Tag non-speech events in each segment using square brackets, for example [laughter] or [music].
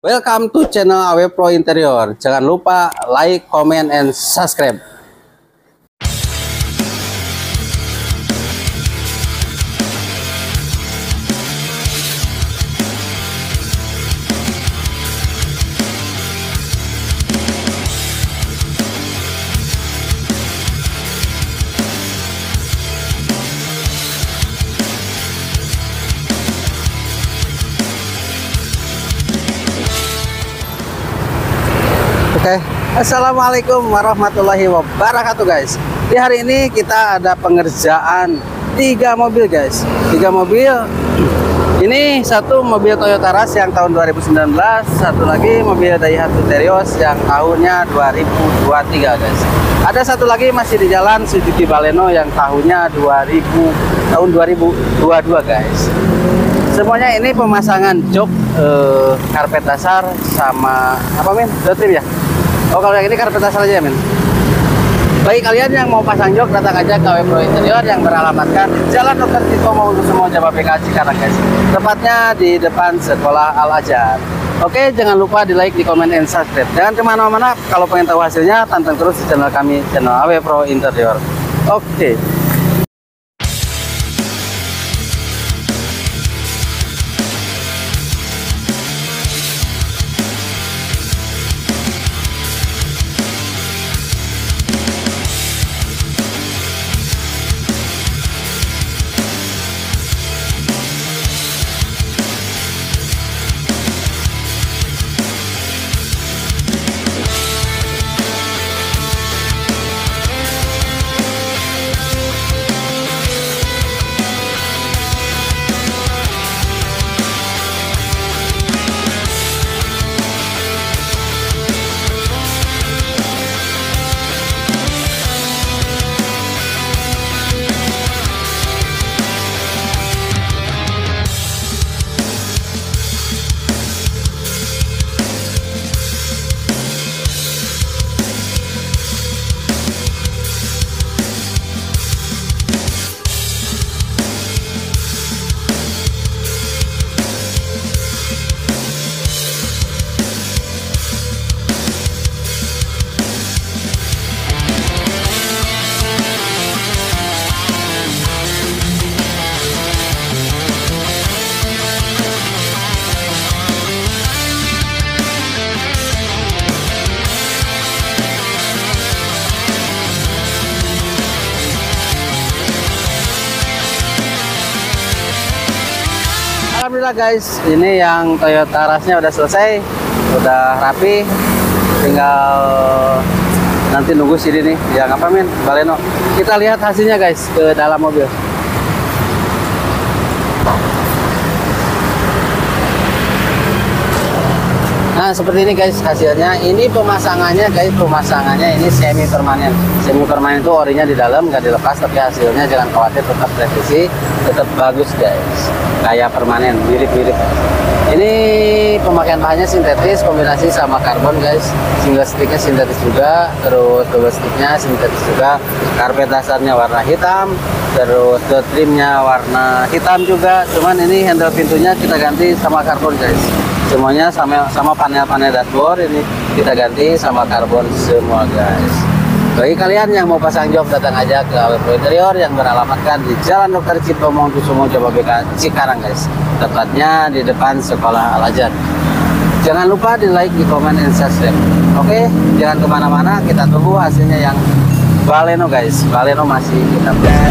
Welcome to channel AW Pro Interior. Jangan lupa like, comment, and subscribe. Oke, Assalamualaikum warahmatullahi wabarakatuh guys. Di hari ini kita ada pengerjaan tiga mobil guys. Tiga mobil. Ini satu mobil Toyota Rush yang tahun 2019, satu lagi mobil Daihatsu Terios yang tahunnya 2023 guys. Ada satu lagi masih di jalan Suzuki Baleno yang tahunnya 2000 tahun 2022 guys. Semuanya ini pemasangan jok eh, karpet dasar sama apa men? Dotrim ya? Oh kalau yang ini karpet dasar aja ya men? Bagi kalian yang mau pasang jok datang aja ke Pro Interior yang beralamatkan Jalan Dr. Tito Mangunkusumo Jawa Cikarang guys. Tepatnya di depan Sekolah Al Azhar. Oke, jangan lupa di like, di komen, dan subscribe. Jangan ke mana-mana. Kalau pengen tahu hasilnya, tonton terus di channel kami, channel AW Interior. Oke. Alhamdulillah guys, ini yang Toyota Rush-nya udah selesai, udah rapi, tinggal nanti nunggu sini nih, yang apa min, Baleno. Kita lihat hasilnya guys ke dalam mobil. Nah seperti ini guys hasilnya. Ini pemasangannya guys pemasangannya ini semi permanen. Semi permanen itu orinya di dalam nggak dilepas tapi hasilnya jangan khawatir tetap presisi, tetap bagus guys. Kayak permanen, mirip-mirip. Ini pemakaian bahannya sintetis kombinasi sama karbon guys. Single sticknya sintetis juga, terus double sticknya sintetis juga. Karpet dasarnya warna hitam, terus the trimnya warna hitam juga. Cuman ini handle pintunya kita ganti sama karbon guys semuanya sama sama panel-panel dashboard ini kita ganti sama karbon semua guys. Bagi kalian yang mau pasang jok datang aja ke AW Interior yang beralamatkan di Jalan Dr. Cipto Mangunkusumo Jawa BK Cikarang guys. Tepatnya di depan Sekolah Al Azhar. Jangan lupa di like, di komen, dan subscribe. Oke jangan ke mana-mana. Kita tunggu hasilnya yang Baleno guys. Baleno masih kita that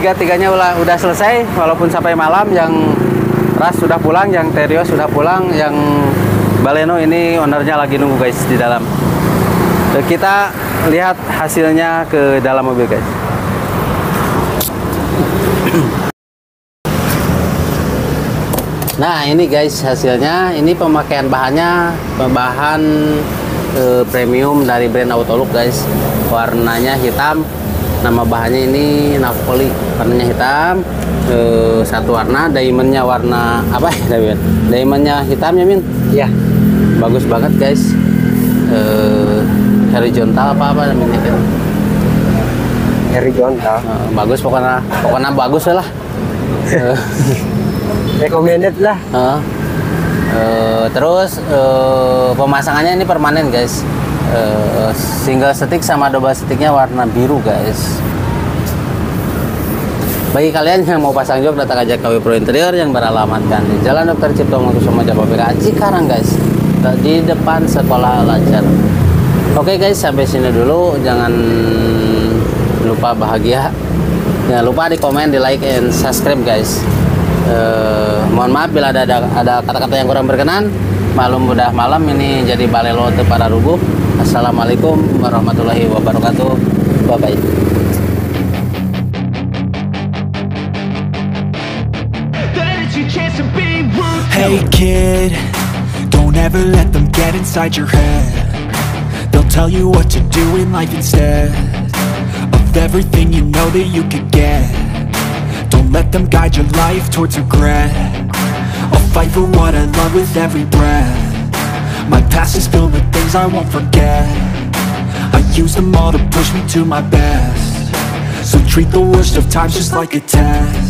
tiga-tiganya udah, selesai walaupun sampai malam yang Ras sudah pulang, yang Terio sudah pulang, yang Baleno ini ownernya lagi nunggu guys di dalam. Eh, Kita lihat hasilnya ke dalam mobil guys. Nah ini guys hasilnya, ini pemakaian bahannya bahan eh, premium dari brand Autolook guys. Warnanya hitam, nama bahannya ini Napoli, warnanya hitam. Eh, satu warna, diamondnya warna apa ya diamond? Diamondnya hitam ya Min? Ya, Bagus banget guys. Eh, horizontal apa apa namanya kan? horizontal. Eh, bagus pokoknya, pokoknya bagus lah. Eh, [laughs] Recommended lah. Heeh. Eh, terus eh, pemasangannya ini permanen guys. Eh, single stick sama double sticknya warna biru guys. Bagi kalian yang mau pasang jok datang aja KW Pro Interior yang beralamatkan di Jalan Dr. Cipto Mangunkusumo Jababeka Cikarang guys. Di depan sekolah Lancar. Oke guys, sampai sini dulu. Jangan lupa bahagia. Jangan lupa di komen, di like, and subscribe guys. Eh, mohon maaf bila ada ada kata-kata yang kurang berkenan. Malum udah malam ini jadi balelo para rubuh. Assalamualaikum warahmatullahi wabarakatuh. Bye bye. Hey kid, don't ever let them get inside your head. They'll tell you what to do in life instead of everything you know that you could get. Don't let them guide your life towards regret. I'll fight for what I love with every breath. My past is filled with things I won't forget. I use them all to push me to my best. So treat the worst of times just like a test.